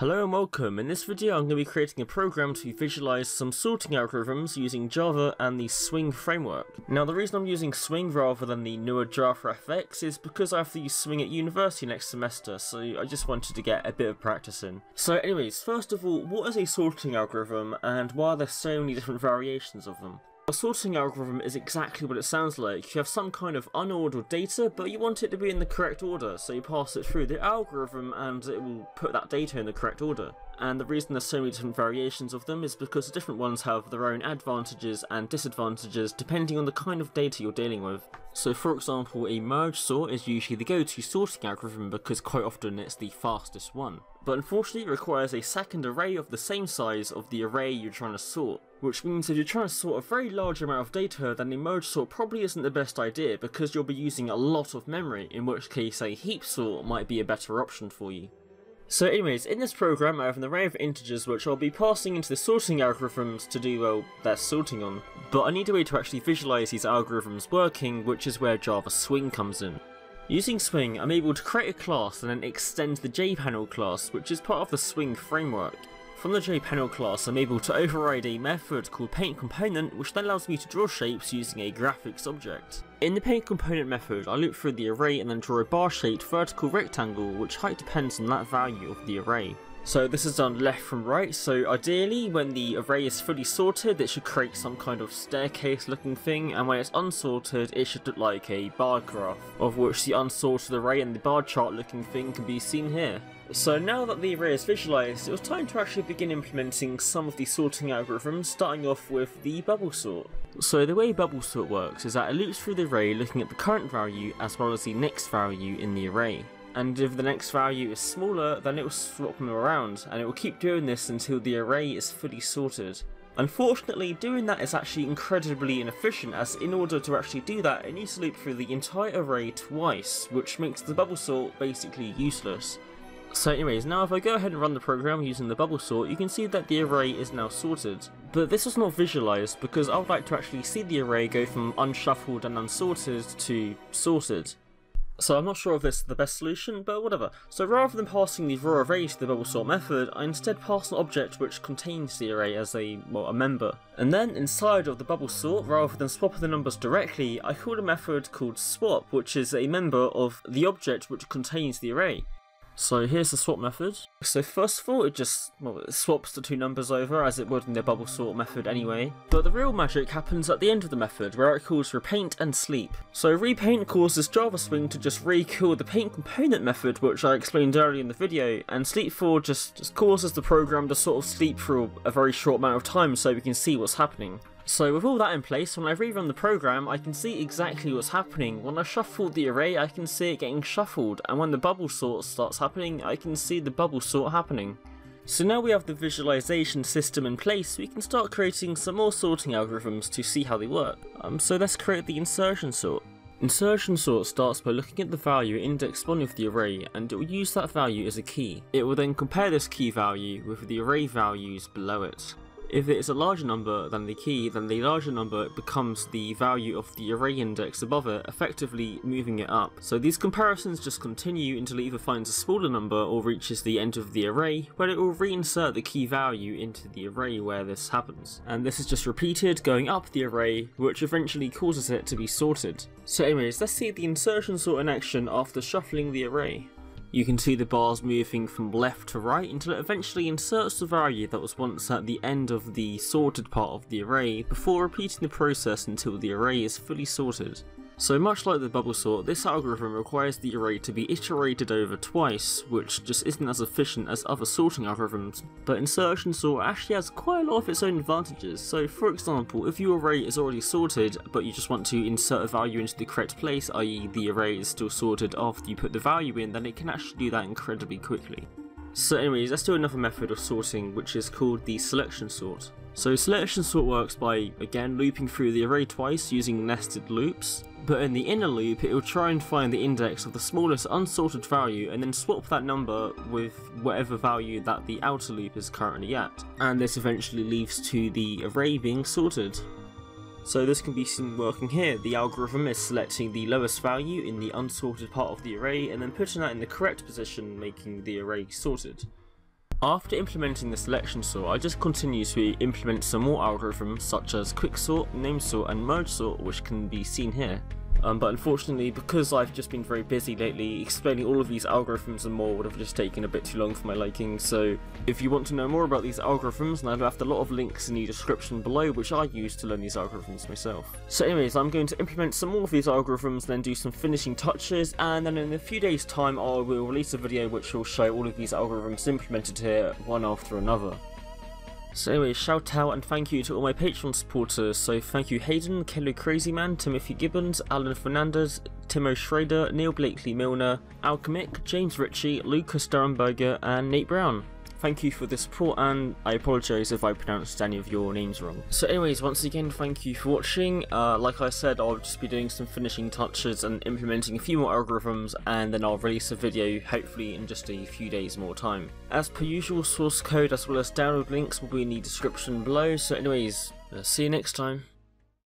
Hello and welcome. In this video I'm going to be creating a program to visualize some sorting algorithms using Java and the Swing framework. Now the reason I'm using Swing rather than the newer Java FX is because I have to use Swing at university next semester, so I just wanted to get a bit of practice in. So anyways, first of all, what is a sorting algorithm and why are there so many different variations of them? A sorting algorithm is exactly what it sounds like. You have some kind of unordered data, but you want it to be in the correct order, so you pass it through the algorithm and it will put that data in the correct order. And the reason there's so many different variations of them is because the different ones have their own advantages and disadvantages depending on the kind of data you're dealing with. So for example, a merge sort is usually the go-to sorting algorithm because quite often it's the fastest one. But unfortunately it requires a second array of the same size of the array you're trying to sort. Which means if you're trying to sort a very large amount of data, then a merge sort probably isn't the best idea because you'll be using a lot of memory, in which case a heap sort might be a better option for you. So anyways, in this program I have an array of integers which I'll be passing into the sorting algorithms to do, well, their sorting on. But I need a way to actually visualise these algorithms working, which is where Java Swing comes in. Using Swing, I'm able to create a class and then extend the JPanel class, which is part of the Swing framework. From the JPanel class, I'm able to override a method called paintComponent, which then allows me to draw shapes using a graphics object. In the paintComponent method, I loop through the array and then draw a bar-shaped vertical rectangle, which height depends on that value of the array. So this is done left from right, so ideally when the array is fully sorted it should create some kind of staircase looking thing and when it's unsorted it should look like a bar graph, of which the unsorted array and the bar chart looking thing can be seen here. So now that the array is visualized, it was time to actually begin implementing some of the sorting algorithms, starting off with the bubble sort. So the way bubble sort works is that it loops through the array looking at the current value as well as the next value in the array. And if the next value is smaller, then it will swap them around, and it will keep doing this until the array is fully sorted. Unfortunately, doing that is actually incredibly inefficient, as in order to actually do that, it needs to loop through the entire array twice, which makes the bubble sort basically useless. So anyways, now if I go ahead and run the program using the bubble sort, you can see that the array is now sorted. But this was not visualized because I would like to actually see the array go from unshuffled and unsorted to sorted. So I'm not sure if this is the best solution, but whatever. So rather than passing the raw array to the bubble sort method, I instead pass an object which contains the array as a, well, a member. And then inside of the bubble sort, rather than swapping the numbers directly, I call a method called swap, which is a member of the object which contains the array. So here's the swap method. So first of all, it just well, it swaps the two numbers over as it would in the bubble sort method anyway. But the real magic happens at the end of the method, where it calls repaint and sleep. So repaint causes Java Swing to just re-kill the paint component method, which I explained earlier in the video, and sleep for just, just causes the program to sort of sleep for a very short amount of time so we can see what's happening. So with all that in place, when I rerun the program, I can see exactly what's happening. When I shuffle the array, I can see it getting shuffled, and when the bubble sort starts happening, I can see the bubble sort happening. So now we have the visualization system in place, we can start creating some more sorting algorithms to see how they work. Um, so let's create the insertion sort. Insertion sort starts by looking at the value index 1 of the array and it will use that value as a key. It will then compare this key value with the array values below it. If it is a larger number than the key, then the larger number becomes the value of the array index above it, effectively moving it up. So these comparisons just continue until it either finds a smaller number or reaches the end of the array, where it will reinsert the key value into the array where this happens. And this is just repeated, going up the array, which eventually causes it to be sorted. So anyways, let's see the insertion sort in action after shuffling the array. You can see the bars moving from left to right until it eventually inserts the value that was once at the end of the sorted part of the array before repeating the process until the array is fully sorted. So much like the bubble sort, this algorithm requires the array to be iterated over twice, which just isn't as efficient as other sorting algorithms, but insertion sort actually has quite a lot of its own advantages. So for example, if your array is already sorted, but you just want to insert a value into the correct place, i.e. the array is still sorted after you put the value in, then it can actually do that incredibly quickly. So anyways, let's do another method of sorting, which is called the selection sort. So selection sort works by, again, looping through the array twice using nested loops, but in the inner loop it will try and find the index of the smallest unsorted value and then swap that number with whatever value that the outer loop is currently at. And this eventually leads to the array being sorted. So this can be seen working here. The algorithm is selecting the lowest value in the unsorted part of the array and then putting that in the correct position making the array sorted. After implementing the selection sort, I just continue to implement some more algorithms such as quicksort, gnome sort and merge sort which can be seen here. Um, but unfortunately, because I've just been very busy lately, explaining all of these algorithms and more would have just taken a bit too long for my liking, so if you want to know more about these algorithms, I've left a lot of links in the description below which I use to learn these algorithms myself. So anyways, I'm going to implement some more of these algorithms, then do some finishing touches, and then in a few days time I will release a video which will show all of these algorithms implemented here, one after another. So anyway, shout out and thank you to all my Patreon supporters. So thank you Hayden, Kelly Crazyman, Timothy Gibbons, Alan Fernandez, Timo Schrader, Neil Blakely Milner, Alchemic, James Ritchie, Lucas Durenberger and Nate Brown. Thank you for the support and I apologise if I pronounced any of your names wrong. So anyways, once again thank you for watching. Uh, like I said, I'll just be doing some finishing touches and implementing a few more algorithms and then I'll release a video hopefully in just a few days more time. As per usual, source code as well as download links will be in the description below. So anyways, uh, see you next time.